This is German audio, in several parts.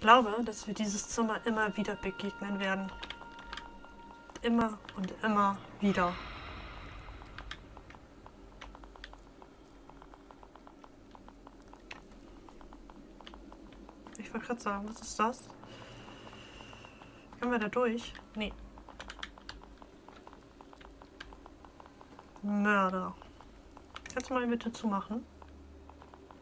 Ich glaube, dass wir dieses Zimmer immer wieder begegnen werden. Immer und immer wieder. Ich wollte gerade sagen, was ist das? Können wir da durch? Nee. Mörder. Kannst du mal bitte zumachen?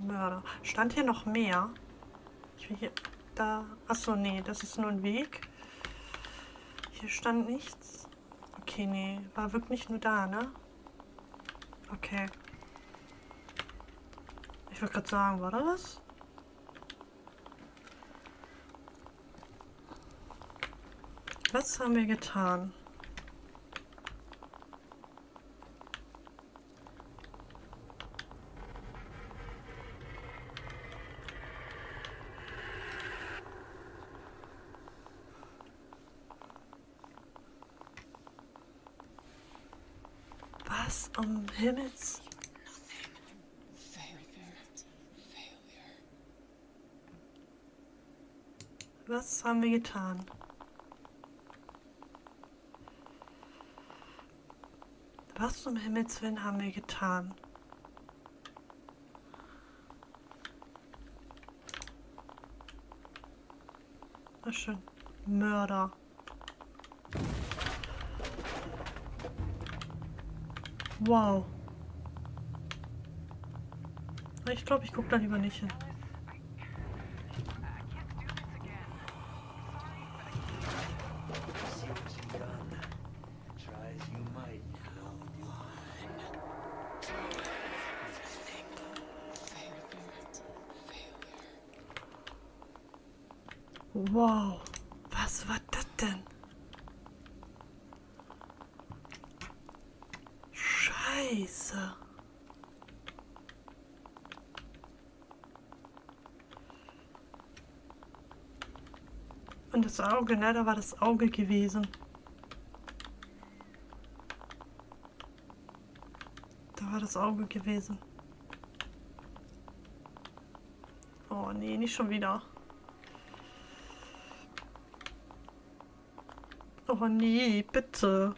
Mörder. Stand hier noch mehr? Ich will hier... Da... Achso, nee, das ist nur ein Weg. Hier stand nichts. Okay, nee. War wirklich nur da, ne? Okay. Ich wollte gerade sagen, war das? Was haben wir getan? Was um Himmels... Was haben wir getan? Was um Himmels Willen haben wir getan? Na schön. Mörder. Wow. Ich glaube, ich gucke da lieber nicht hin. Wow. Was war das denn? Scheiße. Und das Auge, ne? Da war das Auge gewesen. Da war das Auge gewesen. Oh nee, nicht schon wieder. Oh nee, bitte.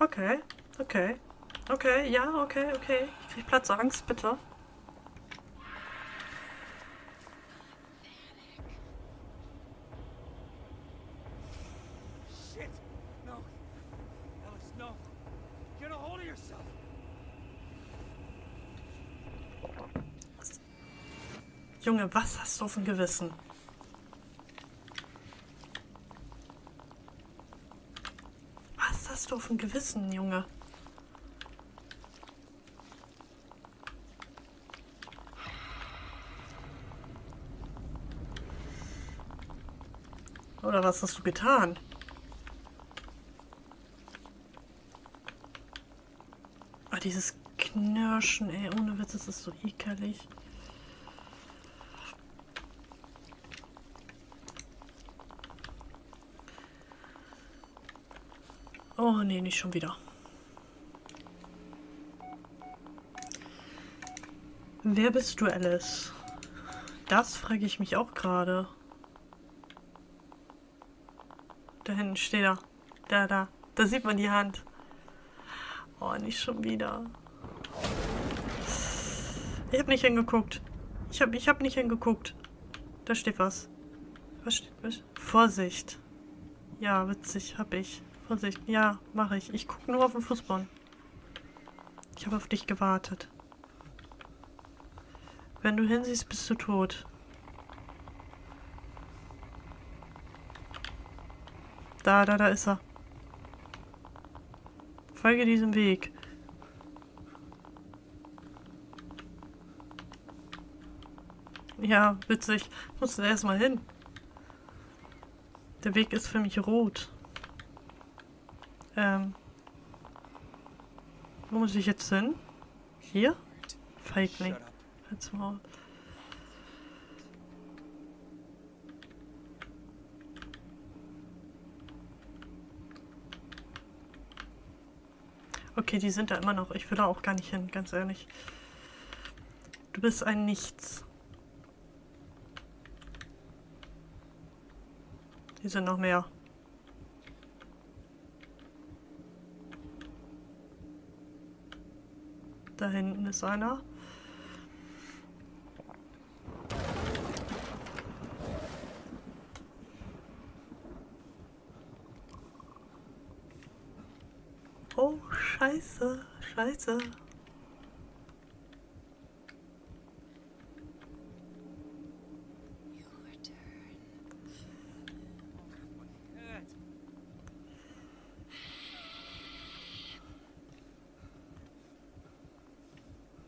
Okay, okay. Okay, ja, okay, okay. Ich krieg Platzangst, bitte. Junge, was hast du auf dem Gewissen? Was hast du auf dem Gewissen, Junge? Oder was hast du getan? Ah, dieses Knirschen, ey, ohne Witz, das ist so ekelig. Oh nee, nicht schon wieder. Wer bist du, Alice? Das frage ich mich auch gerade. Da hinten steht er. Da, da. Da sieht man die Hand. Oh, nicht schon wieder. Ich habe nicht hingeguckt. Ich habe ich hab nicht hingeguckt. Da steht was. Was steht? Was? Vorsicht. Ja, witzig, hab ich. Vorsicht. Ja, mache ich. Ich gucke nur auf den Fußball. Ich habe auf dich gewartet. Wenn du hinsiehst, bist du tot. Da, da, da ist er. Folge diesem Weg. Ja, witzig. Ich muss da erstmal hin. Der Weg ist für mich rot. Ähm. Wo muss ich jetzt hin? Hier? Feigling. Halt's Maul. Okay, die sind da immer noch. Ich will da auch gar nicht hin, ganz ehrlich. Du bist ein Nichts. Hier sind noch mehr. Da hinten ist einer. Oh, scheiße.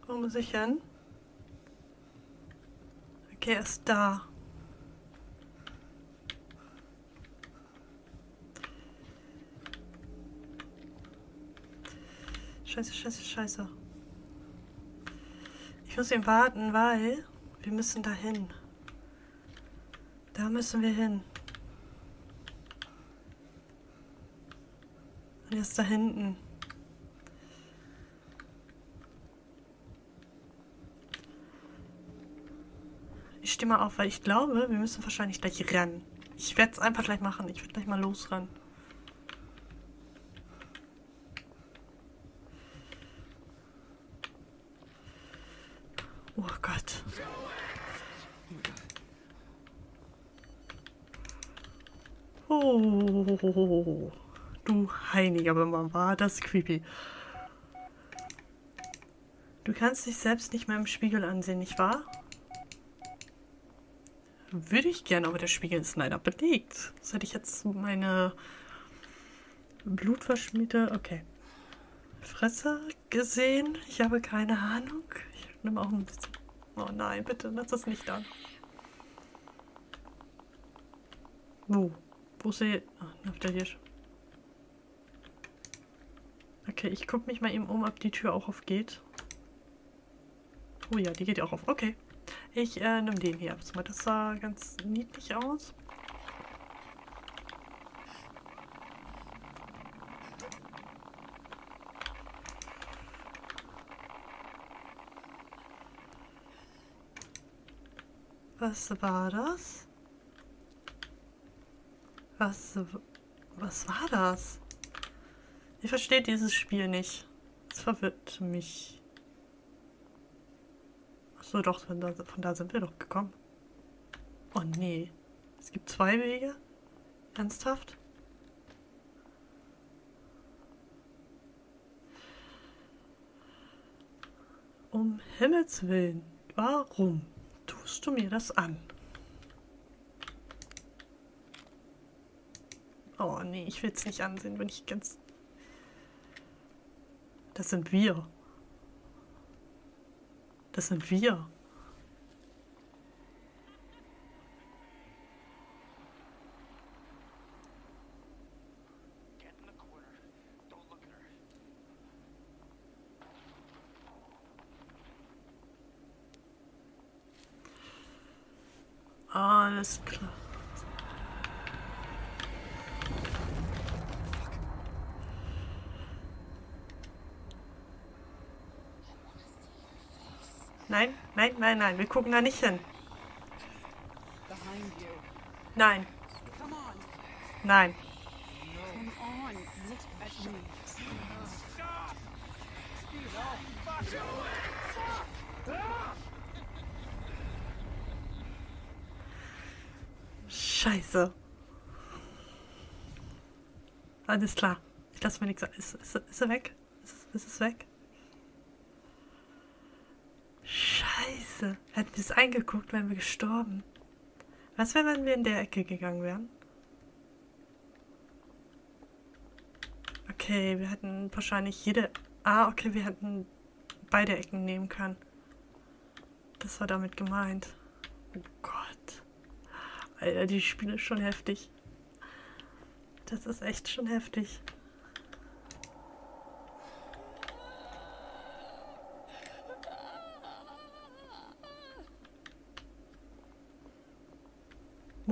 Wo muss? Okay, er ist da. Scheiße, scheiße, scheiße. Ich muss ihn warten, weil wir müssen da hin. Da müssen wir hin. Und er ist da hinten. Ich stehe mal auf, weil ich glaube, wir müssen wahrscheinlich gleich rennen. Ich werde es einfach gleich machen. Ich werde gleich mal losrennen. Oh Gott. Oh, du Heiniger, aber war das creepy. Du kannst dich selbst nicht mehr im Spiegel ansehen, nicht wahr? Würde ich gerne, aber der Spiegel ist leider belegt. Hätte ich jetzt meine blutverschmierte, okay. Fresse gesehen. Ich habe keine Ahnung. Ich nehme auch ein bisschen. Oh nein, bitte, lass das nicht an. Wo? Wo sehe Ah, auf der hier. Okay, ich gucke mich mal eben um, ob die Tür auch aufgeht. Oh ja, die geht ja auch auf. Okay. Ich äh, nehme den hier. Mal, Das sah ganz niedlich aus. Was war das? Was, was war das? Ich verstehe dieses Spiel nicht. Es verwirrt mich. Achso, doch, von da, von da sind wir doch gekommen. Oh nee. Es gibt zwei Wege? Ernsthaft? Um Himmels Willen, warum tust du mir das an? Oh nee, ich will es nicht ansehen, wenn ich ganz... Das sind wir. Das sind wir. Nein, nein, nein, nein, wir gucken da nicht hin. Nein, nein. Scheiße. Alles klar. Ich lasse mir nichts. Ist, ist, ist er weg? Ist, ist es weg? Scheiße. Hätten wir es eingeguckt, wären wir gestorben. Was wäre, wenn wir in der Ecke gegangen wären? Okay, wir hätten wahrscheinlich jede... Ah, okay, wir hätten beide Ecken nehmen können. Das war damit gemeint. Oh Gott. Alter, die Spiele ist schon heftig. Das ist echt schon heftig.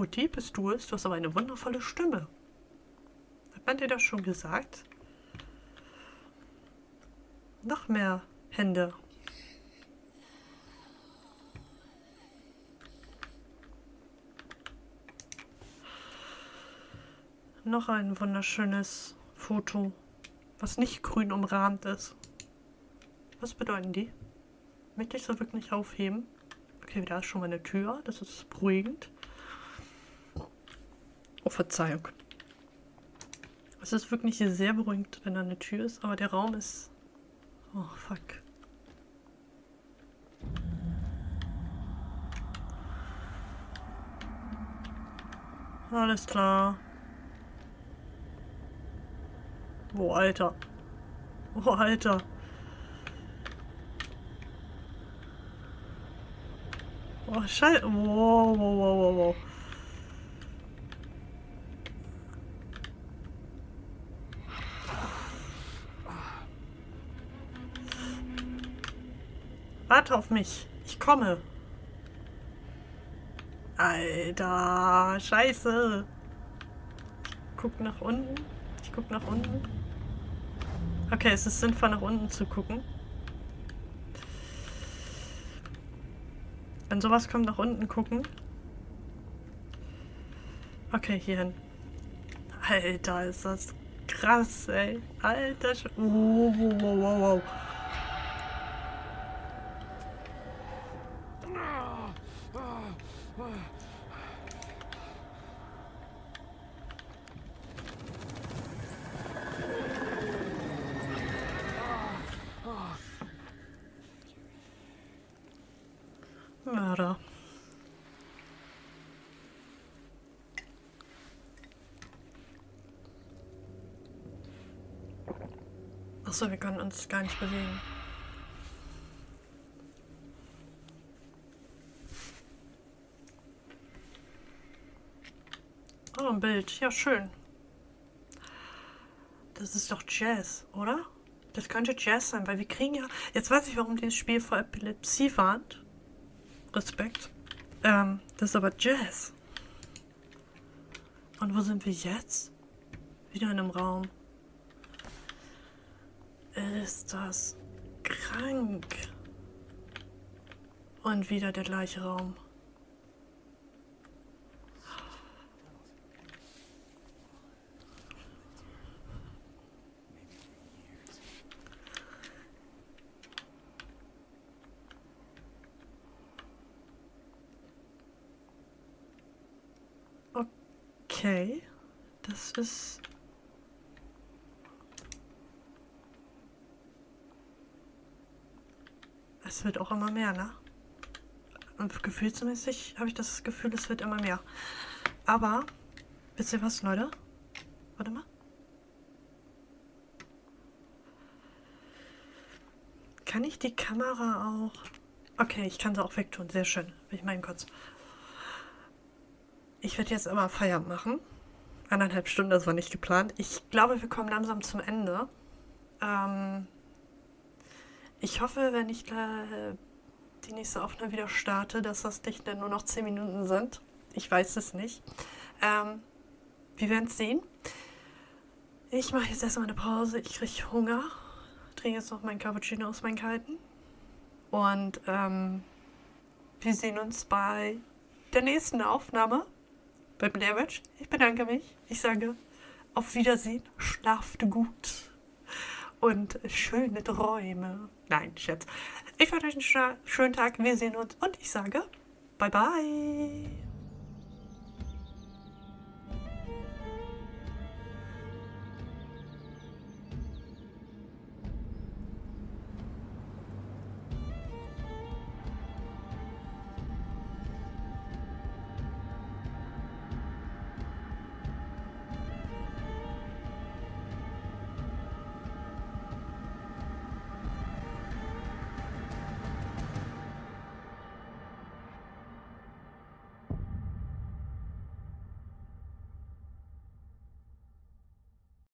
Mutti, bist du es? Du hast aber eine wundervolle Stimme. Hat man dir das schon gesagt? Noch mehr Hände. Noch ein wunderschönes Foto, was nicht grün umrahmt ist. Was bedeuten die? Möchte ich so wirklich aufheben? Okay, da ist schon mal eine Tür. Das ist beruhigend. Verzeihung. Es ist wirklich sehr beruhigend, wenn da eine Tür ist, aber der Raum ist... Oh, fuck. Alles klar. Oh, Alter. Oh, Alter. Oh, Scheiße. Wow, wow, wow, wow, wow. Warte auf mich. Ich komme. Alter, scheiße. Ich guck nach unten. Ich guck nach unten. Okay, es ist sinnvoll, nach unten zu gucken. Wenn sowas kommt, nach unten gucken. Okay, hier hin. Alter, ist das krass, ey. Alter, Sch wow, wow, wow, wow, Mörder. Achso, wir können uns gar nicht bewegen. Ein Bild. Ja, schön. Das ist doch Jazz, oder? Das könnte Jazz sein, weil wir kriegen ja... Jetzt weiß ich, warum dieses Spiel vor Epilepsie warnt. Respekt. Ähm, das ist aber Jazz. Und wo sind wir jetzt? Wieder in einem Raum. Ist das krank? Und wieder der gleiche Raum. Okay, das ist... Es wird auch immer mehr, ne? Und gefühlsmäßig habe ich das Gefühl, es wird immer mehr. Aber, wisst ihr was, Leute? Warte mal. Kann ich die Kamera auch... Okay, ich kann sie auch wegtun. Sehr schön. Ich meine kurz. Ich werde jetzt immer Feierabend machen. Eineinhalb Stunden, das war nicht geplant. Ich glaube, wir kommen langsam zum Ende. Ähm ich hoffe, wenn ich äh, die nächste Aufnahme wieder starte, dass das nicht nur noch 10 Minuten sind. Ich weiß es nicht. Ähm, wir werden es sehen. Ich mache jetzt erstmal eine Pause. Ich kriege Hunger. Trinke jetzt noch meinen Cappuccino aus meinen Kalten. Und ähm, wir sehen uns bei der nächsten Aufnahme bei Blair Witch. Ich bedanke mich. Ich sage auf Wiedersehen. Schlaft gut. Und schöne Träume. Nein, Scherz. Ich wünsche euch einen schönen Tag. Wir sehen uns. Und ich sage bye bye.